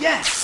Yes!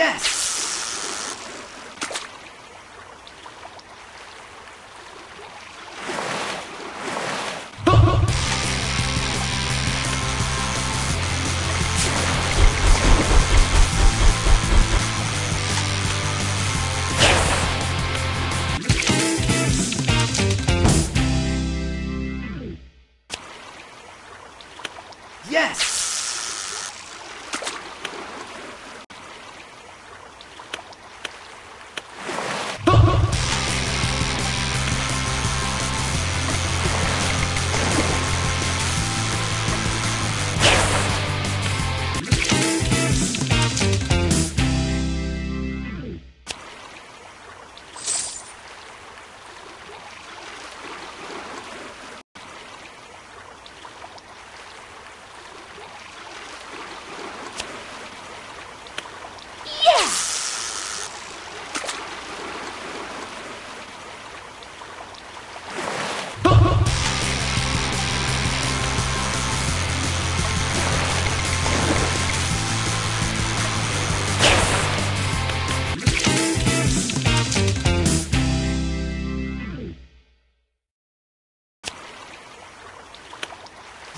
Yes! Yes!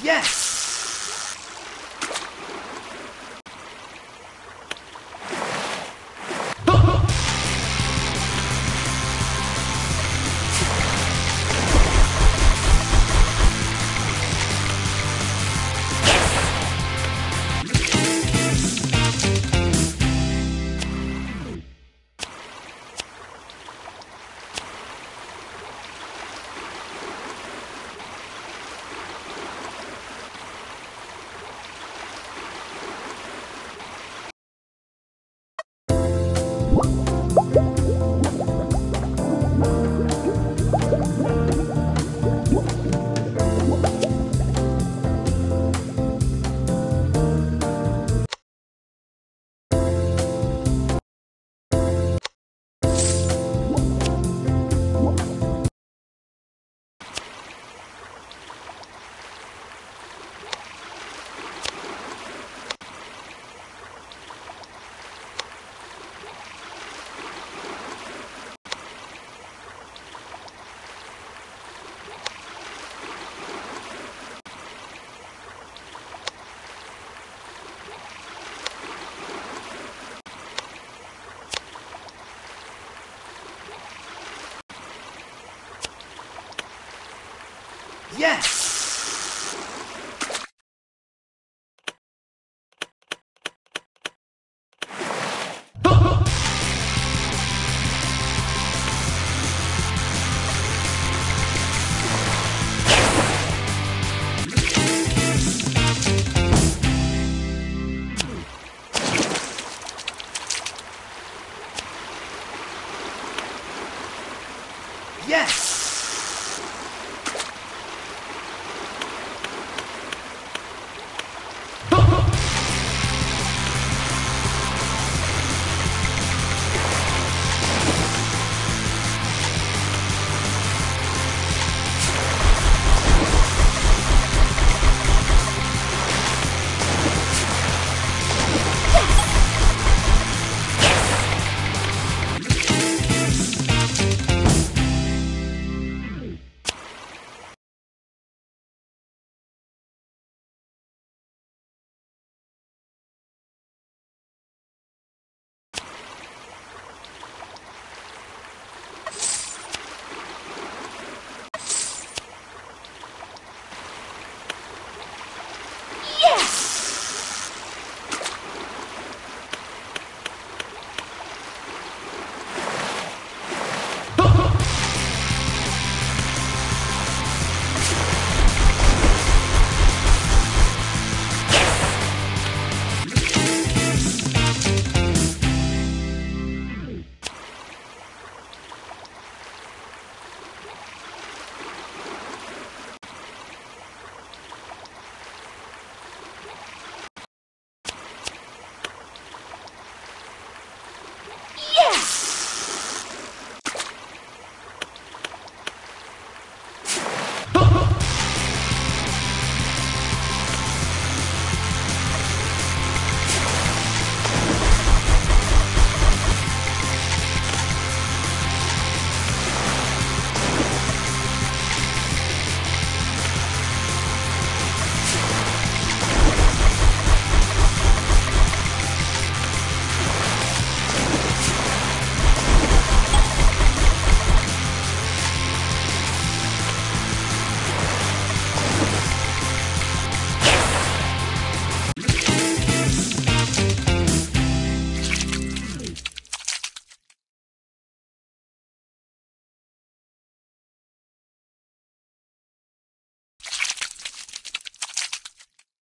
Yes! Yes!